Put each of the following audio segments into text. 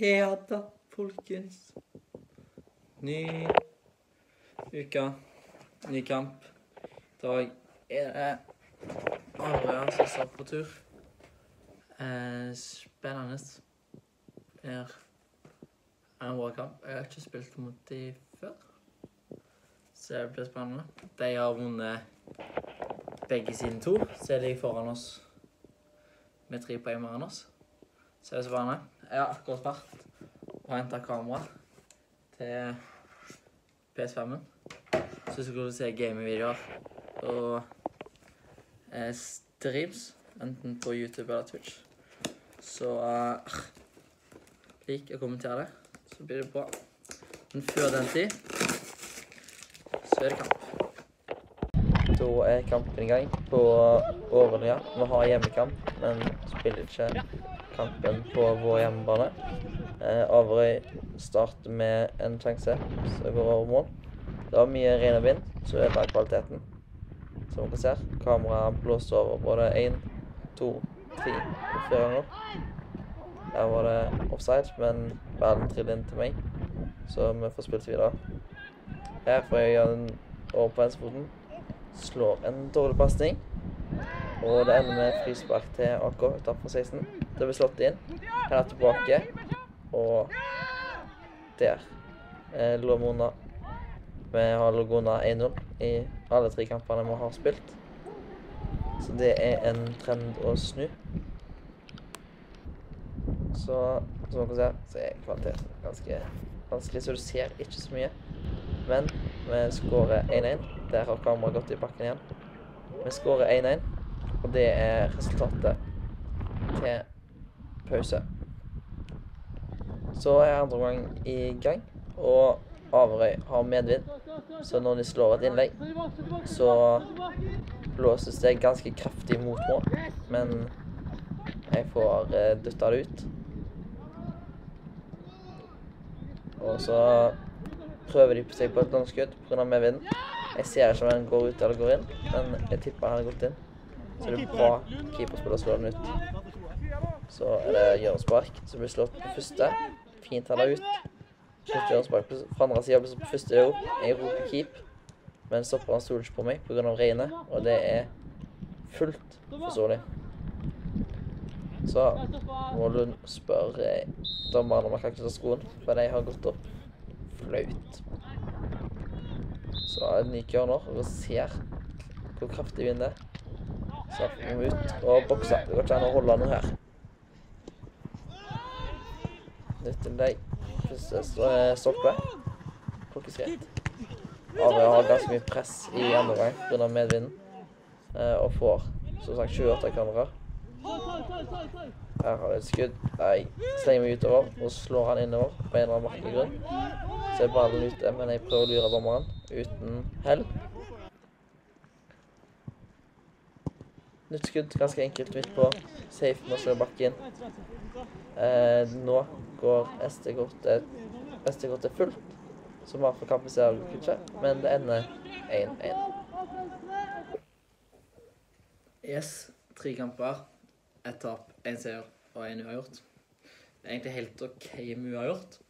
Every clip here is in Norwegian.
Ja da, folkens. Ny uke, ny kamp. I dag er det Aurøya som står på tur. Eh, spennende. Her er en kamp. Jeg har ikke spilt mot de før, så det blir spennende. De har vunnet begge sine to, så er de foran oss med tre poeng mer enn oss. Så er det spennende. Jeg har akkurat vært og henta kamera til PS5-en. Så skal du se gamingvideoer og eh, streams, enten på YouTube eller Twitch. Så eh, lik og kommenter det, så blir det bra. Men før den tid så er det kamp. Da er kampen i gang på Overlia. Vi har hjemmekamp, men spiller ikke kampen på vår hjemmebane. Eh, Averøy starter med en sjanse som går over mål. Det var mye regn og vind, så ødela kvaliteten. Som dere ser. Kameraet blåste over både én, to, tre og fire ganger. Her var det offside, men ballen trillet inn til meg, så vi får spilt videre. Her får jeg gjøre den over på venstrefoten. Slår en dårlig pasning. Og det ender med frispark til AK utenfor 16. Det blir slått inn. Han er tilbake. Og der eh, lå vi. Vi har Logona 1-0 i alle tre kampene vi har spilt. Så det er en trend å snu. Så som dere ser, så er kvaliteten ganske vanskelig, så du ser ikke så mye. Men vi skårer 1-1. Der har kameraet gått i bakken igjen. Vi skårer 1-1, og det er resultatet til pause. Så er andre omgang i gang, og Averøy har medvind. Så når de slår et innlegg, så blåses det ganske kraftig mot mål. Men jeg får uh, dytta det ut. Og så prøver de seg på et langskudd pga. medvinden. Jeg ser ikke om den går ut eller går inn, men jeg tipper den hadde gått inn. Så det er bra keeperspill å slå den ut. Så er det hjørnespark som blir slått på første. Fint heller ut. Slutt hjørnespark fra andre sida blir slått på første opp. Jeg roper keep, men stopperen stoler ikke på meg pga. regnet, og det er fullt forståelig. Så må du spørre dommeren om han kan ta skoen, for de har gått opp flaut. Så er det nye hjørner, og ser hvor kraftig vind det er. Så må ut og bokse. Det går ikke an å holde noe her. Nytt innlegg. Første Plukkes greit. Avia har ganske mye press i andre gang pga. medvinden. Og får som sagt 28 kameraer. Her har jeg et skudd. Jeg slenger meg utover og slår han innover på en eller annen merkelig grunn. Så er ballen ute, men jeg prøver å lure dommeren uten hell. Nytt skudd, ganske enkelt midt på. Safe med å slå bakken. Eh, nå går SD-kortet SD-kortet fullt, som var for kampen ser ikke, men det ender 1-1. Yes, tre kamper. Ett tap, én seier og én uavgjort. Det er egentlig helt OK med uavgjort,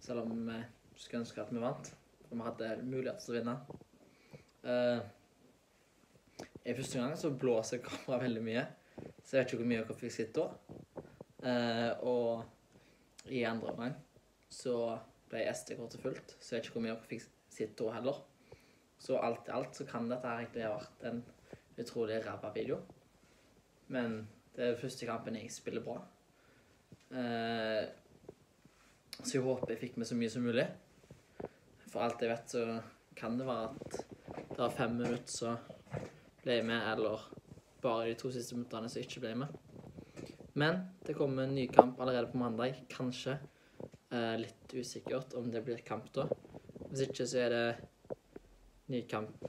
selv om vi skulle ønske at vi vant. For vi hadde mulighet til å vinne. Uh, I første gang så blåser kameraet veldig mye, så jeg vet ikke hvor mye dere fikk sett da. Eh, og i andre omgang så ble SD-kortet fullt, så jeg vet ikke hvor mye dere fikk sett da heller. Så alt i alt så kan dette egentlig ha vært en utrolig ræva video. Men det er første kampen jeg spiller bra. Eh, så jeg håper jeg fikk med så mye som mulig. For alt jeg vet, så kan det være at det er fem minutter så ble med, eller bare de to siste minuttene som ikke ble med. Men det kommer en ny kamp allerede på mandag. Kanskje. Eh, litt usikkert om det blir kamp da. Hvis ikke så er det ny kamp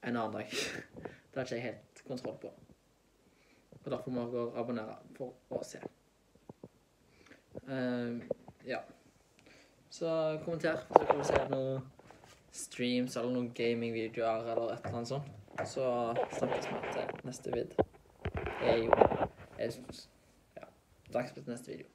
en annen dag. Det har ikke jeg helt kontroll på. Og derfor må dere abonnere for å se. Eh, ja. Så kommenter hvis dere vil se noen streams eller noen gamingvideoer eller et eller annet sånt. Så snakkes vi til neste vid. Jeg, jeg, ja. Snakkes til neste video.